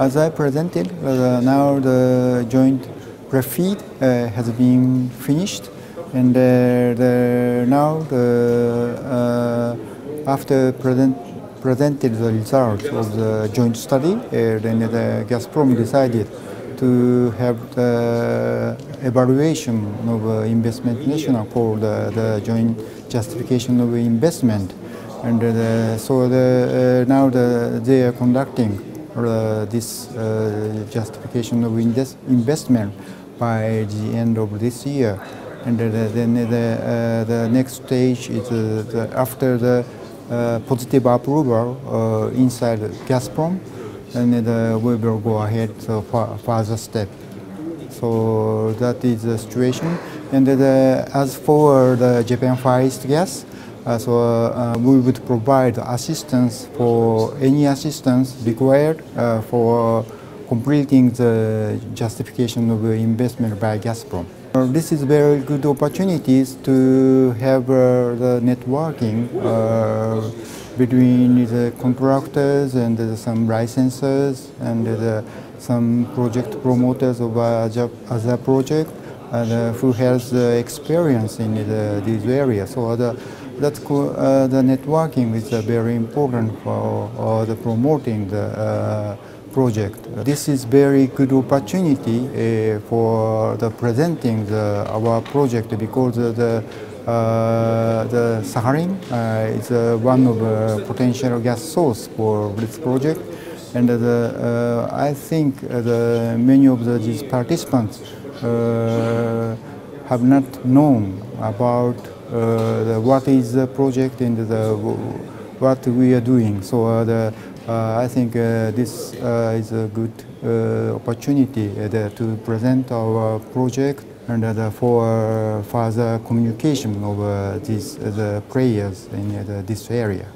As I presented, uh, now the joint pre-FEED uh, has been finished and uh, the, now the, uh, after present, presented the results of the joint study, uh, then the Gazprom decided to have the evaluation of uh, investment national for the, the joint justification of investment. And so the, now the, they are conducting Uh, this uh, justification of investment by the end of this year. And then uh, uh, the, the next stage is the, after the positive approval inside Gazprom, and uh, we will go ahead to further step. So that is the situation. And uh, as for the Japan Far East gas, uh, so uh, we would provide assistance for any assistance required uh, for completing the justification of the investment by Gazprom. This is very good opportunities to have uh, the networking uh, between the contractors and uh, some licensors and some project promoters of other project and, who has experience in the, these areas. So the, that uh, the networking is uh, very important for uh, the promoting the uh, project. This is very good opportunity uh, for the presenting the, our project because the uh, the Sakhalin is one of the potential gas source for this project, and the, I think the many of the, these participants have not known about uh, the, what is the project and the, what we are doing. So uh, the, uh, I think this is a good opportunity to present our project and uh, for further communication of uh, these the players in uh, this area.